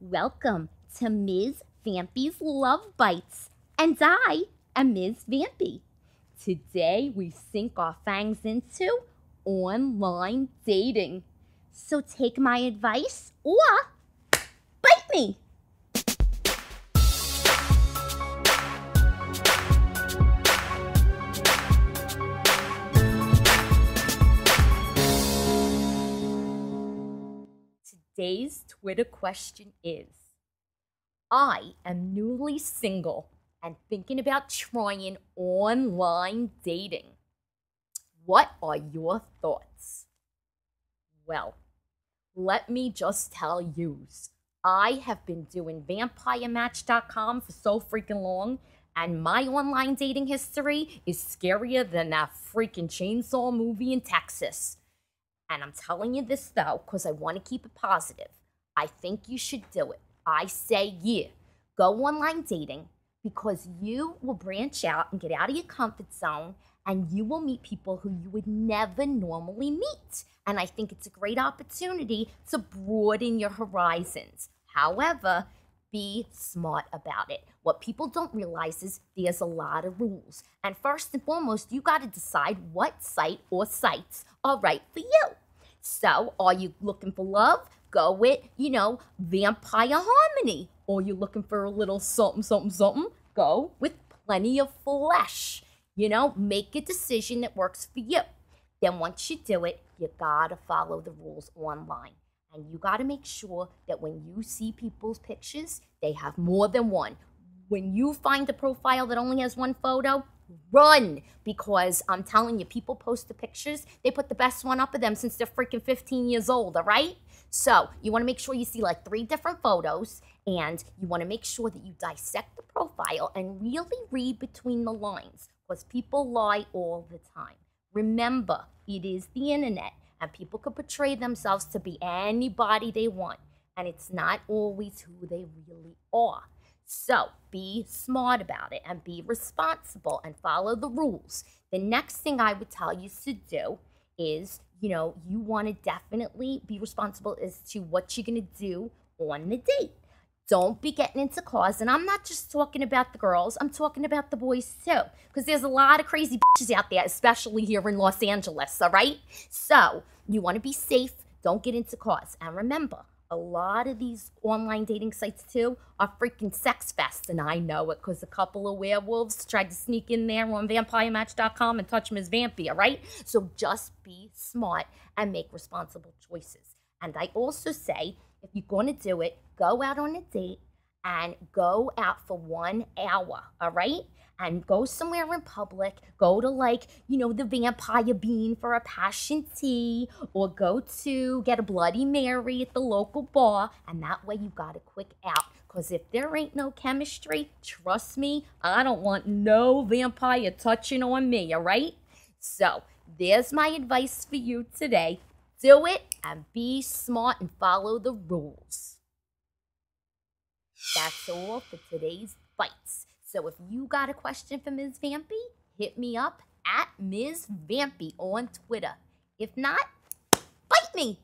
Welcome to Ms. Vampy's Love Bites, and I am Ms. Vampy. Today we sink our fangs into online dating. So take my advice or bite me. Today's Twitter question is I am newly single and thinking about trying online dating. What are your thoughts? Well, let me just tell yous. I have been doing vampirematch.com for so freaking long, and my online dating history is scarier than that freaking chainsaw movie in Texas. And I'm telling you this though, because I want to keep it positive. I think you should do it. I say, yeah, go online dating because you will branch out and get out of your comfort zone and you will meet people who you would never normally meet. And I think it's a great opportunity to broaden your horizons. However, be smart about it. What people don't realize is there's a lot of rules. And first and foremost, you got to decide what site or sites are right for you. So, are you looking for love? Go with, you know, Vampire Harmony. Or you're looking for a little something, something, something? Go with Plenty of Flesh. You know, make a decision that works for you. Then, once you do it, you gotta follow the rules online. And you gotta make sure that when you see people's pictures, they have more than one. When you find a profile that only has one photo, run because I'm telling you, people post the pictures. They put the best one up of them since they're freaking 15 years old, all right? So you want to make sure you see like three different photos and you want to make sure that you dissect the profile and really read between the lines because people lie all the time. Remember, it is the internet and people can portray themselves to be anybody they want and it's not always who they really are. So be smart about it and be responsible and follow the rules. The next thing I would tell you to do is, you know, you want to definitely be responsible as to what you're going to do on the date. Don't be getting into cars. And I'm not just talking about the girls, I'm talking about the boys too. Because there's a lot of crazy bitches out there, especially here in Los Angeles, all right? So you want to be safe. Don't get into cars. And remember, a lot of these online dating sites too are freaking sex fests, and I know it because a couple of werewolves tried to sneak in there on vampirematch.com and touch Ms. Vampy, all right? So just be smart and make responsible choices. And I also say, if you're going to do it, go out on a date and go out for one hour, all right? And go somewhere in public, go to like, you know, the vampire bean for a passion tea, or go to get a Bloody Mary at the local bar, and that way you got a quick out. Because if there ain't no chemistry, trust me, I don't want no vampire touching on me, all right? So, there's my advice for you today. Do it and be smart and follow the rules. That's all for today's bites. So if you got a question for Ms. Vampy, hit me up at Ms. Vampy on Twitter. If not, bite me.